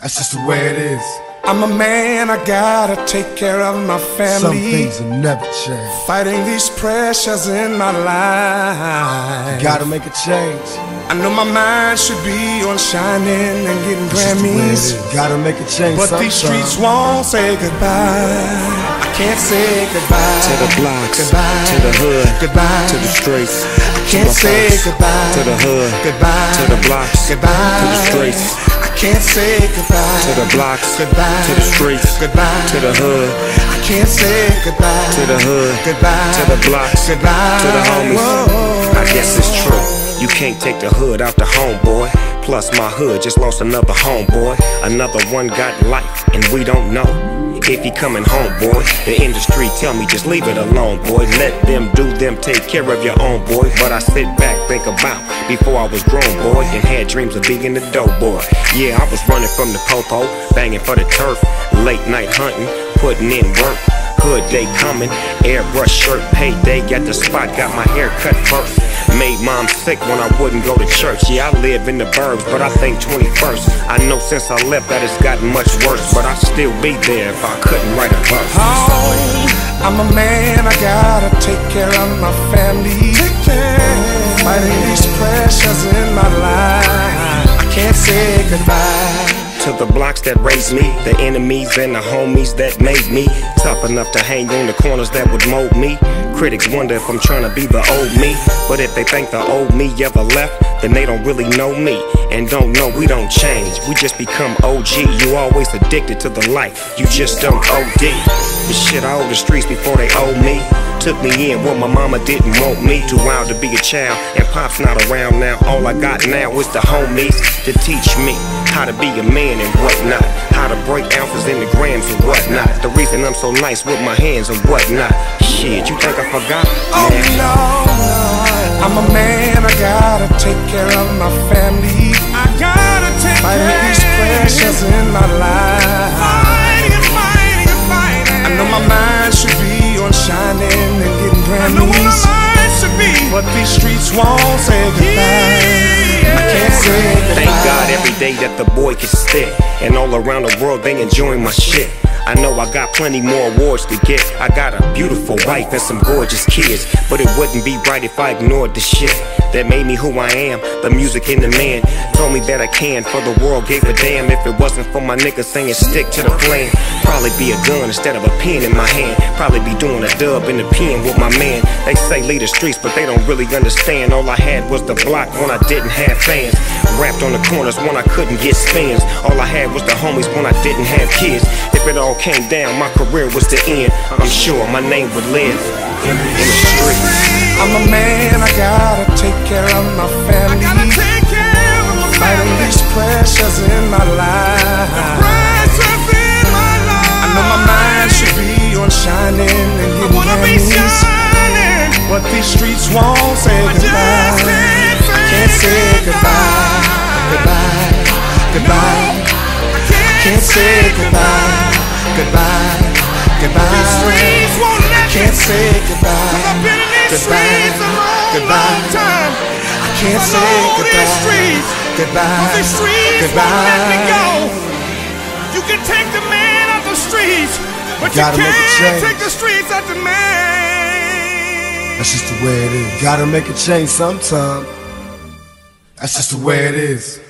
That's just the way it is. I'm a man, I gotta take care of my family. Some things will never change. Fighting these pressures in my life. Gotta make a change. I know my mind should be on shining and getting That's just the way it Grammys. Gotta make a change. But these streets won't say goodbye. I can't say goodbye. To the blocks, goodbye. to the hood, goodbye. to the streets. I can't say folks, goodbye. To the hood, goodbye. to the blocks, goodbye. to the streets. I can't say goodbye. To the blocks, goodbye. to the streets, goodbye. to the hood, I can't say goodbye. to the hood, goodbye. to the blocks, goodbye. to the homies. Whoa. I guess it's true. You can't take the hood out the homeboy. Plus my hood just lost another homeboy. Another one got life, and we don't know if he coming home, boy. The industry tell me just leave it alone, boy. Let them do them, take care of your own, boy. But I sit back, think about before I was grown, boy, and had dreams of being the dope boy. Yeah, I was running from the popo, banging for the turf, late night hunting, putting in work. Hood day coming, airbrush shirt, payday, got the spot, got my hair cut first. Made mom sick when I wouldn't go to church. Yeah, I live in the burbs, but I think 21st. I know since I left that it's gotten much worse, but I'd still be there if I couldn't write a verse. Oh, I'm a man, I gotta take care of my family. To the blocks that raised me, the enemies and the homies that made me. Tough enough to hang on the corners that would mold me. Critics wonder if I'm trying to be the old me, but if they think the old me ever left, then they don't really know me and don't know we don't change. We just become OG. You always addicted to the life, you just don't OD. But shit, I owe the streets before they owe me. Took me in when my mama didn't want me. Too wild to be a child, and pop's not around now. All I got now is the homies to teach me how to be a man and whatnot. How to break ounces in the grams and whatnot. The reason I'm so nice with my hands and whatnot. Shit, you think I forgot? Oh Man, no. I'm a man, I gotta take care of my family. Pressures in my life. Fighting, fighting, fighting. I know my mind should be on shining and getting Grammys. But these streets won't say goodbye. I can't say goodbye. Thank God every day that the boy can stick. And all around the world they enjoying my shit. I know I got plenty more awards to get. I got a beautiful wife and some gorgeous kids. But it wouldn't be right if I ignored the shit that made me who I am. The music and the man told me that I can. For the world gave a damn if it wasn't for my niggas saying stick to the plan. Probably be a gun instead of a pen in my hand. Probably be doing a dub in the pen with my man. They say lead the streets, but they don't really understand. All I had was the block when I didn't have fans. Rapped on the corners when I couldn't get spins. All I had was the homies when I didn't have kids. If it all came down, my career was the end. I'm sure my name would live in the streets. I'm a man, I gotta take care of my family. I gotta take care of my family. Fighting these pressures in my life. Say goodbye. Goodbye. Goodbye. I can't say goodbye. Goodbye. Goodbye. I can't say goodbye. Goodbye. Goodbye. I can't say goodbye. Goodbye. Goodbye. You can take the man off the streets, but you can't take the streets off the man. That's just the way it is. Gotta make a change sometime. That's just the way it is.